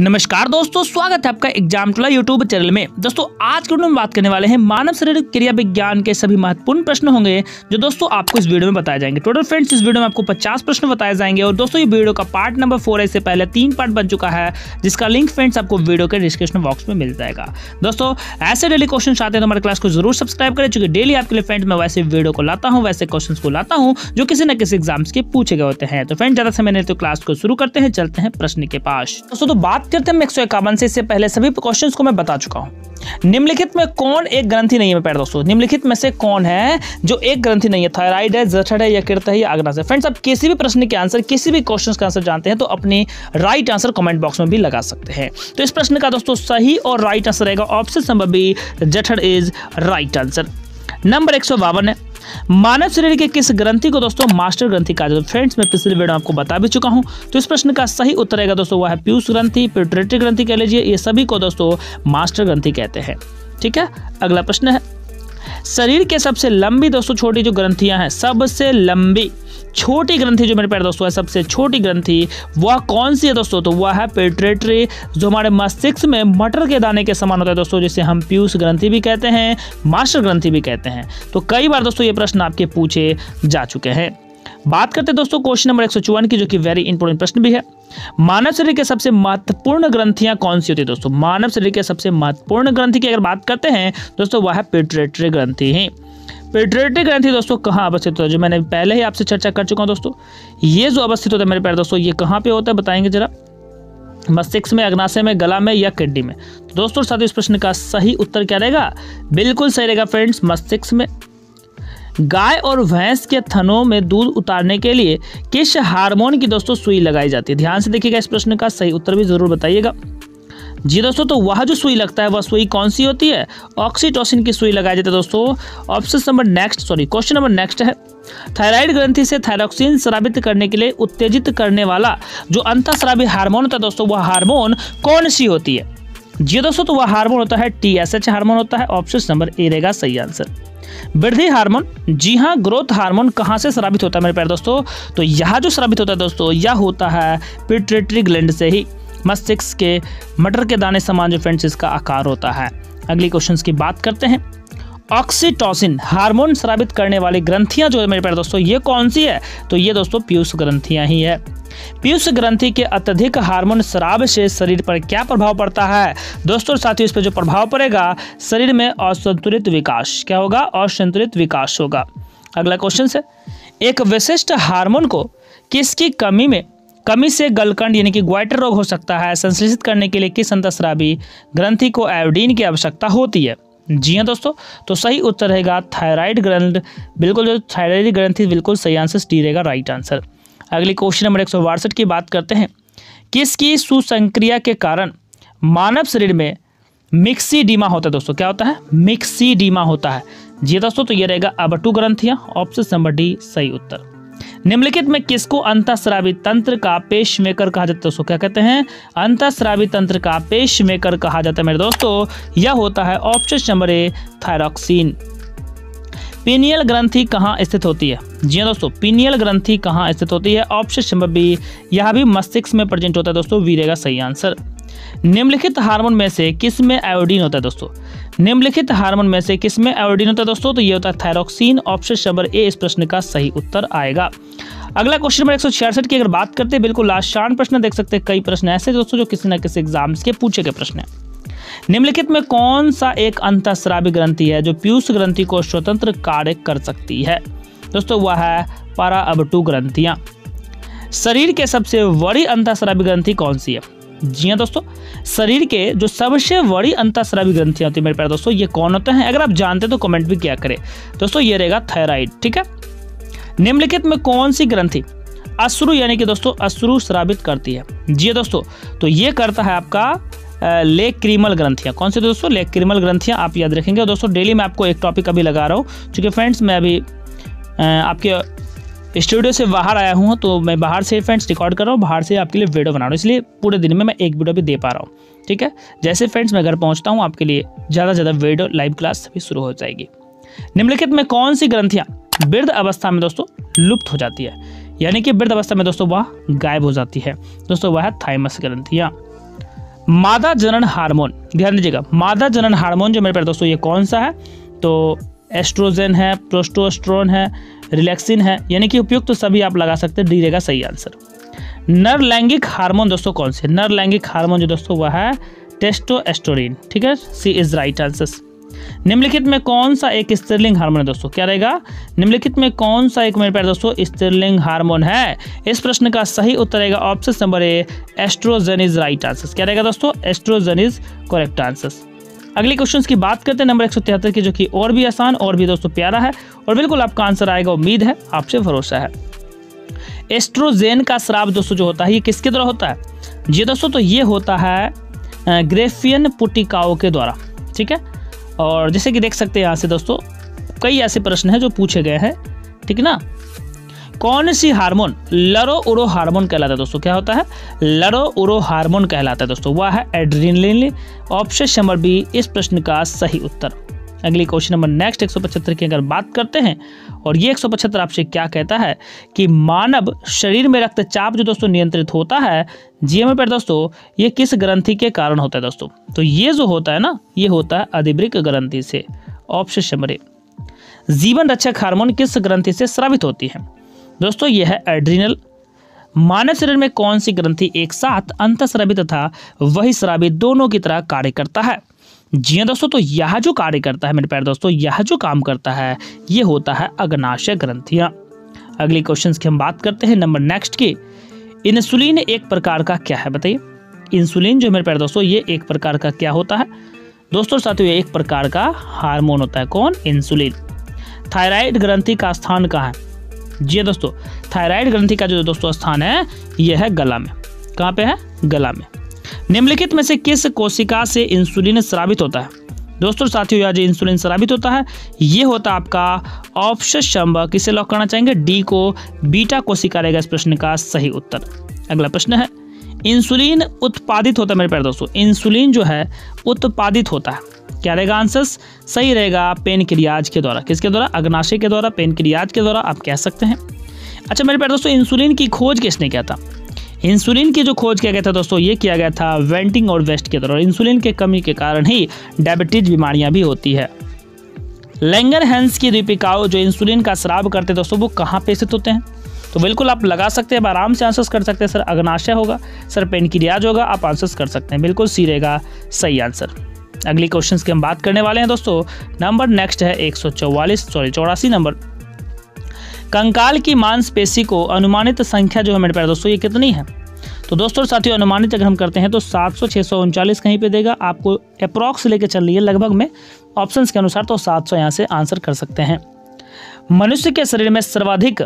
नमस्कार दोस्तों, स्वागत है आपका एग्ज़ाम टूला यूट्यूब चैनल में। दोस्तों, आज के वीडियो में बात करने वाले हैं मानव शरीर क्रिया विज्ञान के सभी महत्वपूर्ण प्रश्न होंगे, जो दोस्तों आपको इस वीडियो में बताए जाएँगे। टोटल फ्रेंड्स इस वीडियो में आपको 50 प्रश्न बताए जाएँगे और दोस्तों, ये वीडियो का पार्ट नंबर फोर है, इससे पहले तीन पार्ट बन चुका है, जिसका लिंक फ्रेंड्स आपको वीडियो के डिस्क्रिप्शन बॉक्स में मिल जाएगा। दोस्तों, ऐसे डेली क्वेश्चन चाहते हैं तो हमारे क्लास को ज़रूर सब्सक्राइब करें चूँकि डेली आपके लिए फ्रेंड्स मैं वैसे वीडियो को लाता हूँ, वैसे क्वेश्चन को लाता हूँ, जो किसी न किसी एग्ज़ाम्स के पूछे गए होते हैं। तो फ्रेंड ज़्यादा समय नहीं तो क्लास को शुरू करते हैं, चलते हैं प्रश्न के पास। दोस्तों तो बात करते हैं एक सौ इससे पहले सभी क्वेश्चंस को मैं बता चुका हूँ। निम्नलिखित में कौन एक ग्रंथि नहीं है पैर दोस्तों? निम्नलिखित में से कौन है जो एक ग्रंथि नहीं है? थायराइड है, जठर है या कीर्त है या अग्नास है? फ्रेंड्स आप किसी भी प्रश्न के आंसर किसी भी क्वेश्चन का आंसर जानते हैं तो अपनी राइट आंसर कमेंट बॉक्स में भी लगा सकते हैं। तो इस प्रश्न का दोस्तों, सही और राइट आंसर रहेगा। ऑप्शन नंबर बी जठर इज़ राइट आंसर नंबर एक सौ बावन है। मानव शरीर के किस ग्रंथि को दोस्तों मास्टर ग्रंथि कहा जाता है? फ्रेंड्स मैं पिछले वीडियो आपको बता भी चुका हूँ। तो इस प्रश्न का सही उत्तर रहेगा दोस्तों, वह है पीयूष ग्रंथि पिट्रेटरी ग्रंथि कह लीजिए, ये सभी को दोस्तों मास्टर ग्रंथि कहते हैं। ठीक है? अगला प्रश्न है। शरीर के सबसे लंबी दोस्तों छोटी जो ग्रंथियाँ हैं, सबसे लंबी, छोटी ग्रंथि जो मेरे प्यार दोस्तों है, सबसे छोटी ग्रंथि, वह कौन सी है दोस्तों? तो वह है पेट्रेटरी, जो हमारे मस्तिष्क में मटर के दाने के समान होता है दोस्तों, जिसे हम पीयूष ग्रंथि भी कहते हैं, मास्टर ग्रंथि भी कहते हैं। तो कई बार दोस्तों ये प्रश्न आपके पूछे जा चुके हैं। बात करते हैं दोस्तों क्वेश्चन नंबर एक की, जो कि वेरी इंपॉर्टेंट प्रश्न भी है। मानव शरीर के सबसे महत्वपूर्ण ग्रंथियाँ कौन सी होती है दोस्तों? मानव शरीर के सबसे महत्वपूर्ण ग्रंथि की अगर बात करते हैं, दोस्तों, वह है पेट्रेटरी ग्रंथि ही। पेट्रेटरी ग्रंथि दोस्तों कहाँ अवस्थित होता है? जो मैंने पहले ही आपसे चर्चा कर चुका हूँ दोस्तों। ये जो अवस्थित होता है मेरे प्यारे दोस्तों, ये कहाँ पे होता है बताएँगे जरा? मस्तिष्क में, अग्नाशय में, गला में या किड्नी में? तो दोस्तों साथ इस प्रश्न का सही उत्तर क्या रहेगा? बिल्कुल सही रहेगा फ्रेंड्स, मस्तिष्क में। गाय और भैंस के थनों में दूध उतारने के लिए किस हार्मोन की दोस्तों सुई लगाई जाती है? ध्यान से देखिएगा इस प्रश्न का, सही उत्तर भी ज़रूर बताइएगा। जी दोस्तों तो वह जो सुई लगता है, वह सुई कौन सी होती है? ऑक्सीटोसिन की सुई लगाई जाती है दोस्तों। Option number next sorry question number next है। थायराइड ग्रंथि से थायरोक्सिन स्रावित करने के लिए उत्तेजित करने वाला जो अंतःस्रावी हार्मोन होता है दोस्तों, वह हार्मोन कौन सी होती है? जी दोस्तों तो वह हार्मोन होता है टी एस एच हार्मोन होता है। ऑप्शन नंबर ए रहेगा सही आंसर। वृद्धि हार्मोन, जी हाँ ग्रोथ हार्मोन कहाँ से स्रावित होता है मेरे प्यारे दोस्तों? तो यह जो स्रावित होता है दोस्तों, यह होता है पिट्रेटरी ग्लैंड से ही, मस्तिष्क के, मटर के दाने समान जो फ्रेंड्स इसका आकार होता है। अगली क्वेश्चन की बात करते हैं। ऑक्सीटोसिन हार्मोन स्रावित करने वाली ग्रंथियाँ जो है मेरे प्यारे दोस्तों, ये कौन सी है? तो ये दोस्तों, पीयूष ग्रंथियाँ ही है। पीयूष ग्रंथि के अत्यधिक हार्मोन स्राव से शरीर पर क्या प्रभाव पड़ता है? दोस्तों साथियों, इस पर जो प्रभाव पड़ेगा, शरीर में असंतुलित विकास। क्या होगा? असंतुलित विकास होगा। अगला क्वेश्चन है एक विशिष्ट हार्मोन को किसकी कमी में, कमी से गलकंड यानी कि ग्वाइटर रोग हो सकता है, संश्लेषित करने के लिए किस अंतस्रावी ग्रंथि को आयोडीन की आवश्यकता होती है? जी हाँ दोस्तों तो सही उत्तर रहेगा थायराइड ग्रंथ। बिल्कुल जो थायराइड ग्रंथि बिल्कुल सही आंसर डी रहेगा राइट आंसर अगली क्वेश्चन नंबर एक सौ बासठ की बात करते हैं। किसकी सुसंक्रिया के कारण मानव शरीर में मिक्सी डीमा होता है दोस्तों? क्या होता है? मिक्सी डीमा होता है। जी दोस्तों तो ये रहेगा अब टू ग्रंथियाँ ऑप्शन नंबर डी सही उत्तर। निम्नलिखित में किसको अंतस्रावी तंत्र का पेश मेकर कहा जाता है? दोस्तों, क्या कहते हैं? अंतस्रावी तंत्र का पेश मेकर कहा जाता है मेरे दोस्तों। यह होता है option number A, thyroxine. Pineal ग्रंथि कहाँ स्थित होती है? जी हाँ दोस्तों, पीनियल ग्रंथि कहाँ स्थित होती है? ऑप्शन नंबर बी, यह भी मस्तिष्क में प्रेजेंट होता है दोस्तों, वीरेगा सही आंसर। निम्नलिखित हार्मोन में से किसमें आयोडीन होता है दोस्तों? निम्नलिखित हार्मोन में से किसमें आयोडीन होता है दोस्तों? तो ये होता है थायरोक्सिन ऑप्शन नंबर ए इस प्रश्न का सही उत्तर आएगा। अगला क्वेश्चन नंबर एक की अगर बात करते हैं, बिल्कुल आसान प्रश्न देख सकते हैं। कई प्रश्न ऐसे दोस्तों, जो किसी न किसी एग्ज़ाम्स के पूछे गए प्रश्न है। निम्नलिखित में कौन सा एक अंतस्रावी ग्रंथि है जो पीयूष ग्रंथि को स्वतंत्र कार्य कर सकती है? दोस्तों, वह है पारा अबटू ग्रंथियाँ। शरीर के सबसे बड़ी अंतस्रावी ग्रंथि कौन सी है? जी हाँ दोस्तों, शरीर के जो सबसे बड़ी अंतस्रावी ग्रंथियाँ होती है मेरे प्यारे दोस्तों, ये कौन होते हैं? अगर आप जानते तो कमेंट भी क्या करें। दोस्तों, ये रहेगा थायराइड ठीक है? निम्नलिखित में कौन सी ग्रंथि अश्रु, यानी कि दोस्तों, अश्रु श्रावित करती है? जी हाँ दोस्तों तो ये करता है आपका लेक क्रीमल ग्रंथियाँ। कौन सी दोस्तों? लेक क्रीमल ग्रंथियाँ, आप याद रखेंगे। दोस्तों, डेली मैं आपको एक टॉपिक अभी लगा रहा हूँ, क्योंकि फ्रेंड्स मैं अभी आपके स्टूडियो से बाहर आया हूँ तो मैं बाहर से फ्रेंड्स रिकॉर्ड कर रहा हूँ, बाहर से आपके लिए वीडियो बना रहा हूँ। इसलिए पूरे दिन में मैं एक वीडियो भी दे पा रहा हूँ, ठीक है? जैसे फ्रेंड्स मैं घर पहुँचता हूँ, आपके लिए ज़्यादा से ज़्यादा वीडियो लाइव क्लास भी शुरू हो जाएगी। निम्नलिखित में कौन सी ग्रंथियाँ वृद्ध अवस्था में, दोस्तों, लुप्त हो जाती है? यानी कि वृद्ध अवस्था में, दोस्तों, वह गायब हो जाती है। दोस्तों, वह थाइमस ग्रंथियाँ। मादा जनन हार्मोन, ध्यान दीजिएगा, मादा जनन हार्मोन जो मेरे पास दोस्तों, ये कौन सा है? तो एस्ट्रोजन है, प्रोस्टोस्ट्रोन है रिलैक्सिन है, यानी कि उपयुक्त तो सभी आप लगा सकते हैं डी रहेगा सही आंसर। नर लैंगिक हार्मोन दोस्तों कौन से? नर लैंगिक हार्मोन जो दोस्तों वह है टेस्टोस्टेरोन ठीक है? सी इज़ राइट आंसर निम्नलिखित में कौन सा एक स्त्रीलिंग हार्मोन है दोस्तों? क्या रहेगा? निम्नलिखित में कौन सा एक मेरे पास दोस्तों स्त्रीलिंग हार्मोन है? इस प्रश्न का सही उत्तर रहेगा option number A estrogen is right answer क्या रहेगा दोस्तों? एस्ट्रोजन इज़ करेक्ट आंसर अगले क्वेश्चन की बात करते हैं नंबर एक की, जो कि और भी आसान और भी दोस्तों प्यारा है और बिल्कुल आपका आंसर आएगा, उम्मीद है, आपसे भरोसा है। एस्ट्रोजेन का श्राप दोस्तों जो होता है, ये किसके द्वारा होता है? जी दोस्तों तो ये होता है ग्रेफियन पुटिकाओ के द्वारा, ठीक है? और जैसे कि देख सकते हैं यहाँ से दोस्तों, कई ऐसे प्रश्न हैं जो पूछे गए हैं, ठीक ना? कौन सी हार्मोन लरो उरो हार्मोन कहलाता है दोस्तों? क्या होता है? लरो उरो हार्मोन कहलाता है दोस्तों। वह है एड्रीनलिन। ऑप्शन नंबर बी, इस प्रश्न का सही उत्तर। अगली क्वेश्चन नंबर नेक्स्ट, एक सौ पचहत्तर की अगर बात करते हैं, और ये एक आपसे क्या कहता है कि मानव शरीर में रक्तचाप जो दोस्तों नियंत्रित होता है जीएमए पर दोस्तों, ये किस ग्रंथि के कारण होता है दोस्तों? तो ये जो होता है ना, ये होता है अधिवृक ग्रंथि से। ऑप्शन नंबर ए, जीवन रक्षक हार्मोन किस ग्रंथि से स्रावित होती है? दोस्तों, यह है एड्रीनल। मानव शरीर में कौन सी ग्रंथि एक साथ अंतस्रावित तथा वही स्रावित दोनों की तरह कार्य करता है? जी हाँ दोस्तों तो यह जो कार्य करता है, मेरे प्यारे दोस्तों, यह जो काम करता है, ये होता है अग्नाशय ग्रंथियाँ। अगले क्वेश्चन की हम बात करते हैं नंबर नेक्स्ट की। इंसुलिन एक प्रकार का क्या है, बताइए? इंसुलिन जो मेरे प्यारे दोस्तों, ये एक प्रकार का क्या होता है? दोस्तों, साथियों एक प्रकार का हार्मोन होता है। कौन? इंसुलिन। थायराइड ग्रंथि का स्थान कहाँ है? जी हाँ दोस्तों थायराइड ग्रंथि का जो दोस्तों स्थान है, यह है गला में। कहाँ पे है? गला में। निम्नलिखित में से किस कोशिका से इंसुलिन स्रावित होता है? दोस्तों, साथियों, यह जो इंसुलिन स्रावित होता है, ये होता है आपका ऑप्शन शंब किसे लॉक करना चाहेंगे? डी को बीटा कोशिका रहेगा इस प्रश्न का सही उत्तर। अगला प्रश्न है इंसुलिन उत्पादित होता है मेरे प्यारे दोस्तों। इंसुलिन जो है, उत्पादित होता है। क्या रहेगा आंसर सही रहेगा पेन क्रियाज के द्वारा किसके द्वारा अग्नाशय के द्वारा पेन क्रियाज के द्वारा आप कह सकते हैं। अच्छा मेरे प्यारे दोस्तों, इंसुलिन की खोज किसने किया था? इंसुलिन की जो खोज किया गया था दोस्तों, ये किया गया था वेंटिंग और वेस्ट के दौरान। इंसुलिन के कमी के कारण ही डायबिटीज़ बीमारियाँ भी होती है। लेंगर हैंस की दीपिकाओं जो इंसुलिन का श्राव करते दोस्तों, वो कहाँ पे स्थित होते हैं? तो बिल्कुल आप लगा सकते हैं आराम से आंसर्स कर सकते हैं। सर, अग्नाशय होगा, सर, पेन पेनक्रियाज होगा, आप आंसर कर सकते हैं। बिल्कुल सी रहेगा, सही आंसर। अगली क्वेश्चन की हम बात करने वाले हैं दोस्तों। नंबर नेक्स्ट है एक सॉरी चौरासी नंबर कंकाल की मांसपेशी को अनुमानित संख्या जो है मेरे प्यारे दोस्तों, ये कितनी है? तो दोस्तों साथियों, अनुमानित अगर हम करते हैं तो सात सौ कहीं पे देगा। आपको अप्रॉक्स लेके चल रही है, लगभग में ऑप्शंस के अनुसार तो सात सौ यहाँ से आंसर कर सकते हैं। मनुष्य के शरीर में सर्वाधिक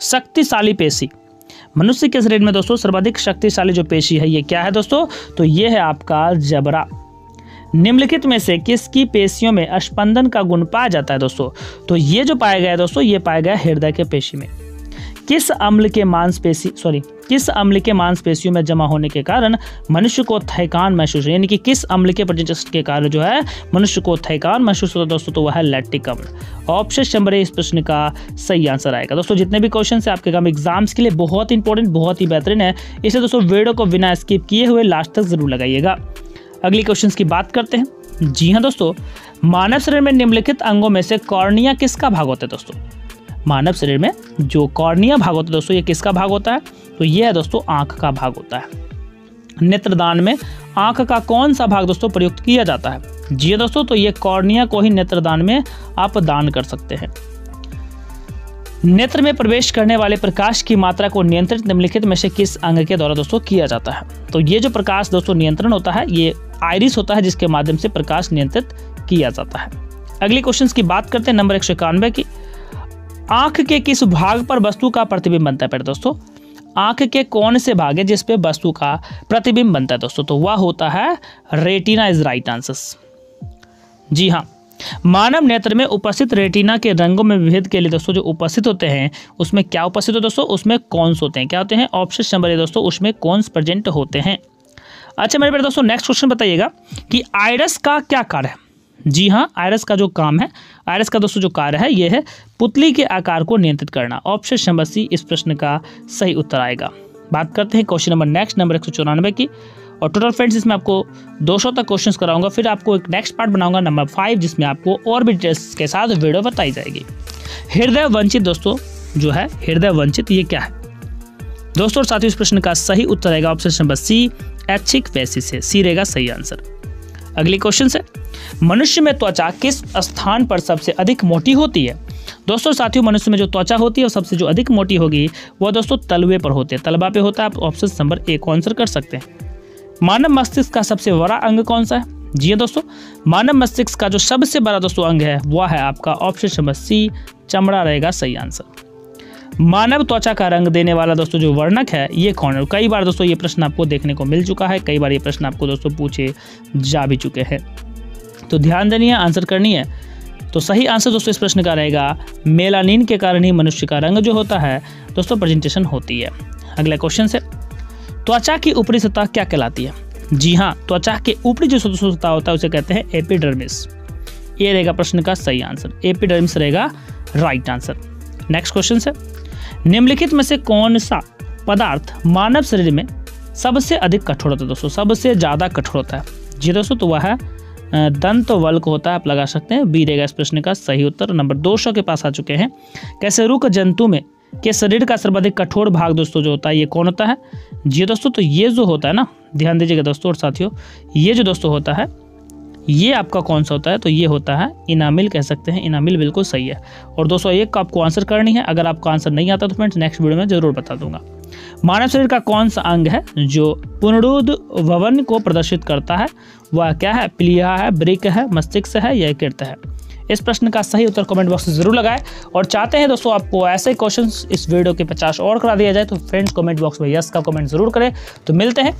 शक्तिशाली पेशी। मनुष्य के शरीर में दोस्तों सर्वाधिक शक्तिशाली जो पेशी है, ये क्या है दोस्तों? तो ये है आपका जबरा। निम्नलिखित में से किसकी पेशियों में स्पंदन का गुण पाया जाता है दोस्तों? तो ये जो पाया गया है दोस्तों, ये पाया गया हृदय के पेशी में। किस अम्ल के मांसपेशी सॉरी किस अम्ल के मांसपेशियों में जमा होने के कारण मनुष्य को थैकान महसूस यानी कि किस अम्ल के प्रजनन के कारण जो है, मनुष्य को थैकान महसूस होता है दोस्तों तो वह है लैक्टिक अम्ल। ऑप्शन नंबर ए इस प्रश्न का सही आंसर आएगा। दोस्तों, जितने भी क्वेश्चन है आपके काम एग्ज़ाम्स के लिए बहुत इंपॉर्टेंट बहुत ही बेहतरीन है। इसे दोस्तों वीडियो को बिना स्किप किए हुए लास्ट तक ज़रूर लगाइएगा। अगली क्वेश्चन की बात करते हैं। जी हाँ दोस्तों, मानव शरीर में निम्नलिखित अंगों में से कॉर्निया किसका भाग होता है दोस्तों? मानव शरीर में जो कॉर्निया भाग होता है दोस्तों, ये किसका भाग होता है? तो ये है दोस्तों, आँख का भाग होता है। नेत्रदान में आँख का कौन सा भाग दोस्तों प्रयुक्त किया जाता है? जी हाँ दोस्तों तो ये कॉर्निया को ही नेत्रदान में आप दान कर सकते हैं। नेत्र में प्रवेश करने वाले प्रकाश की मात्रा को नियंत्रित निम्नलिखित में से किस अंग के द्वारा दोस्तों किया जाता है? तो ये जो प्रकाश दोस्तों नियंत्रण होता है, ये आयरिस होता है, जिसके माध्यम से प्रकाश नियंत्रित किया जाता है। अगली क्वेश्चन की बात करते हैं, नंबर एक की। आँख के किस भाग पर वस्तु का प्रतिबिंब बनता है? दोस्तों, आँख के कौन से भाग है जिसपे वस्तु का प्रतिबिंब बनता है दोस्तों? तो वह होता है रेटिना इज़ राइट आंसर जी हाँ मानव नेत्र में उपस्थित रेटिना के रंगों में विभेद के लिए दोस्तों, जो उपस्थित होते हैं, उसमें क्या उपस्थित हो दोस्तों? उसमें कौनस होते हैं? क्या होते हैं? ऑप्शन नंबर दोस्तों, उसमें कौनस प्रेजेंट होते हैं? अच्छा मेरे दोस्तों नेक्स्ट क्वेश्चन बताइएगा कि आयरस का क्या कार्य है? जी हाँ आयरस का जो काम है, आयरस का दोस्तों जो कार्य है ये है पुतली के आकार को नियंत्रित करना। ऑप्शन नंबर सी इस प्रश्न का सही उत्तर आएगा। बात करते हैं क्वेश्चन नंबर नेक्स्ट नंबर एक सौ चौरानवे की। और टोटल फ्रेंड्स इसमें आपको 200 तक क्वेश्चंस कराऊँगा, फिर आपको एक नेक्स्ट पार्ट बनाऊँगा नंबर फाइव जिसमें आपको और भी डिटेल्स के साथ वीडियो बताई जाएगी। हृदय वंचित दोस्तों, जो है, हृदय वंचित, ये क्या है? दोस्तों, और साथियों इस प्रश्न का सही उत्तर रहेगा ऑप्शन नंबर सी, ऐच्छिक वैसी से। सी रहेगा सही आंसर। अगली क्वेश्चन से, मनुष्य में त्वचा किस स्थान पर सबसे अधिक मोटी होती है? दोस्तों साथियों मनुष्य में जो त्वचा होती है वो सबसे जो अधिक मोटी होगी, वह दोस्तों तलवे पर होते हैं। तलबा पे होता है, आप ऑप्शन नंबर ए को आंसर कर सकते हैं। मानव मस्तिष्क का सबसे बड़ा अंग कौन सा है? जी हाँ दोस्तों, मानव मस्तिष्क का जो सबसे बड़ा दोस्तों अंग है, वह है आपका ऑप्शन नंबर सी चमड़ा रहेगा सही आंसर। मानव त्वचा का रंग देने वाला दोस्तों जो वर्णक है, ये कौन है? कई बार दोस्तों ये प्रश्न आपको देखने को मिल चुका है, कई बार ये प्रश्न आपको दोस्तों पूछे जा भी चुके हैं। तो ध्यान देनी है, आंसर करनी है? तो सही आंसर दोस्तों इस प्रश्न का रहेगा, मेलानिन के कारण ही मनुष्य का रंग जो होता है, दोस्तों प्रेजेंटेशन होती है। अगला क्वेश्चन से, त्वचा की ऊपरी सतह क्या कहलाती है? जी हाँ त्वचा के ऊपरी जो सतह होता है, उसे कहते हैं एपिडर्मिस ये रहेगा प्रश्न का सही आंसर एपिडर्मिस रहेगा राइट आंसर। नेक्स्ट क्वेश्चन से निम्नलिखित में से कौन सा पदार्थ मानव शरीर में सबसे अधिक कठोर होता है दोस्तों? सबसे ज़्यादा कठोर होता है। जी दोस्तों तो वह दंत वल्क होता है, आप लगा सकते हैं। बी रहेगा इस प्रश्न का सही उत्तर। नंबर दो सौ के पास आ चुके हैं। कैसे रुक जंतु में के शरीर का सर्वाधिक कठोर भाग दोस्तों जो होता है, ये कौन होता है? जी दोस्तों तो ये जो होता है ना, ध्यान दीजिएगा दोस्तों और साथियों, ये जो दोस्तों होता है ये आपका कौन सा होता है? तो ये होता है इनामिल, कह सकते हैं इनामिल बिल्कुल सही है। और दोस्तों, एक का आपको आंसर करनी है। अगर आपका आंसर नहीं आता तो फ्रेंड्स, नेक्स्ट वीडियो में ज़रूर बता दूँगा। मानव शरीर का कौन सा अंग है जो पुनरुद भवन को प्रदर्शित करता है? वह क्या है? प्लिया है ब्रिक है, मस्तिष्क है या कीर्त है? इस प्रश्न का सही उत्तर कमेंट बॉक्स में ज़रूर लगाएँ। और चाहते हैं दोस्तों, आपको ऐसे क्वेश्चंस इस वीडियो के 50 और करा दिया जाए तो फ्रेंड्स, कमेंट बॉक्स में यस का कमेंट ज़रूर करें। तो मिलते हैं।